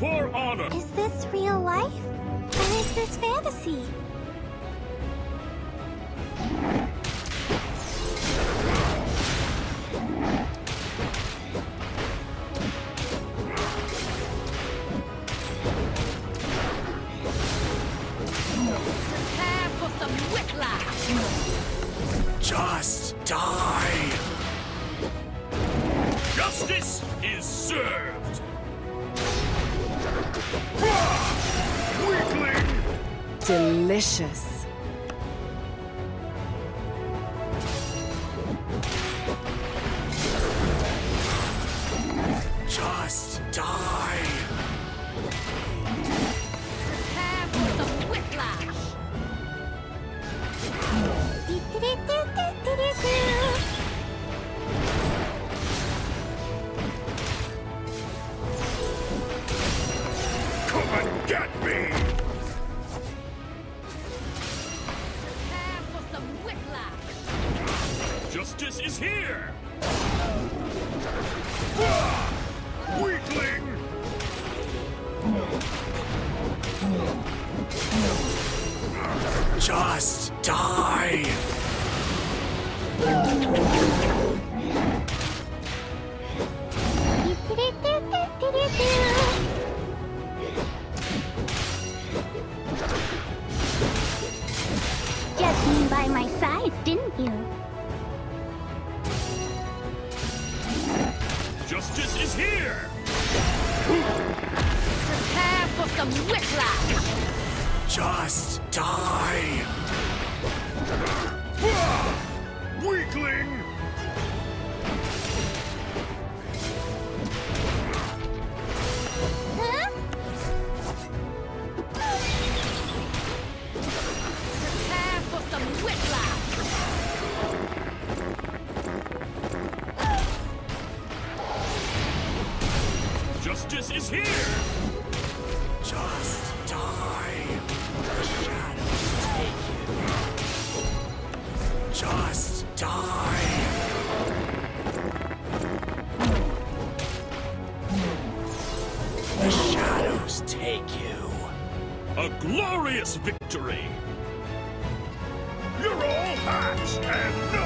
For honor! Is this real life? Or is this fantasy? Prepare for some whiplash! Just die! Justice is served! Delicious. Get me! Prepare for some whiplash! Justice is here! Weakling! Just die! By my side, didn't you? Justice is here! Prepare for some whiplash! Just die! Justice is here! Just die! The shadows take you. Just die! The shadows take you. A glorious victory! You're all hats and!